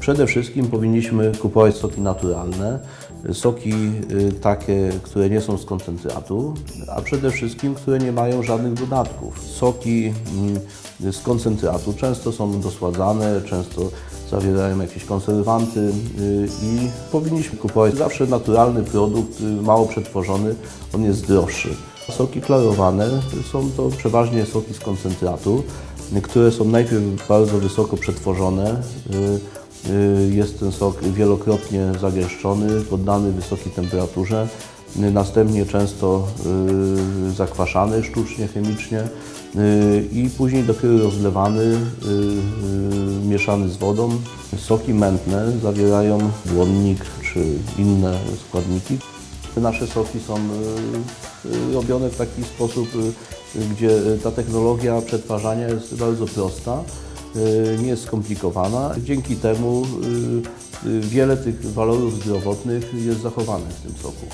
Przede wszystkim powinniśmy kupować soki naturalne, soki y, takie, które nie są z koncentratu, a przede wszystkim, które nie mają żadnych dodatków. Soki mm, z koncentratu często są dosładzane, często zawierają jakieś konserwanty y, i powinniśmy kupować zawsze naturalny produkt, y, mało przetworzony, on jest droższy. Soki klarowane są to przeważnie soki z koncentratu, które są najpierw bardzo wysoko przetworzone. Y, Jest ten sok wielokrotnie zagęszczony, poddany wysokiej temperaturze, y, następnie często y, zakwaszany sztucznie, chemicznie i później dopiero rozlewany, mieszany z wodą. Soki mętne zawierają błonnik czy inne składniki. Nasze soki są robione w taki sposób, gdzie ta technologia przetwarzania jest bardzo prosta, nie jest skomplikowana. Dzięki temu y, y, wiele tych walorów zdrowotnych jest zachowanych w tym soku.